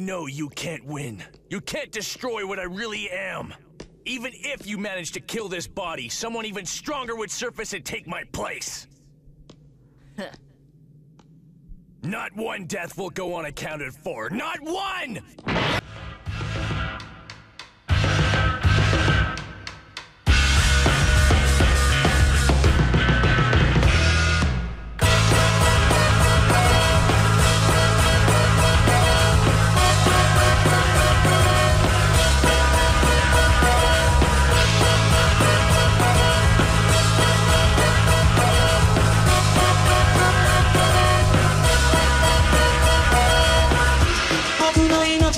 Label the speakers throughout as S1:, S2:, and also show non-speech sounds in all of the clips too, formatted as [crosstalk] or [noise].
S1: No, you can't win. You can't destroy what I really am. Even if you manage to kill this body, someone even stronger would surface and take my place. [laughs] Not one death will go unaccounted for. Not one!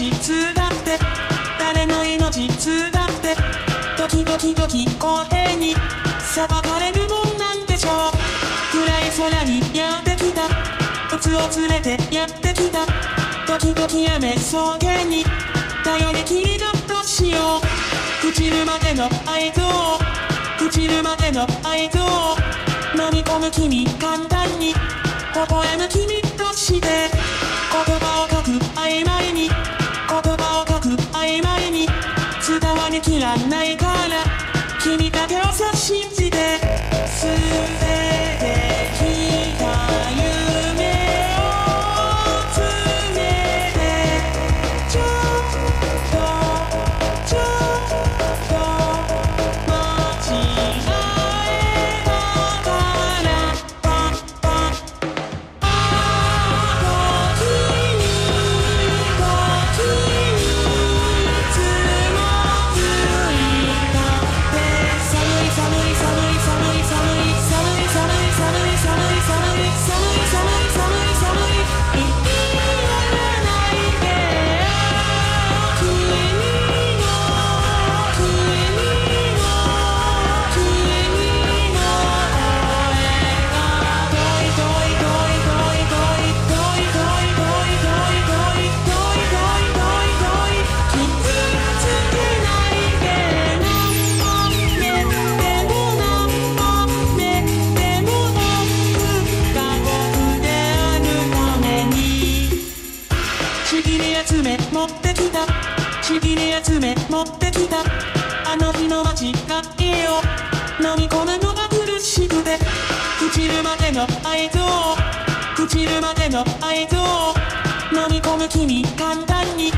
S2: 命つだって。誰の命つだって。時々時公平に裁かれるもんなんでしょう。暗い空にやってきた。靴を連れてやってきた。時々雨草原に。頼りきりだとしよう朽ちるまでの合図を朽ちるまでの合図を飲み込む君簡単に。微笑む君とわりきらないから君だけをさ信じて全ててき持ってきた。ちぎり集め持ってきた。あの日の間違いを飲み込むのが苦しくて。朽ちるまでの愛情。朽ちるまでの愛情。飲み込む君簡単に。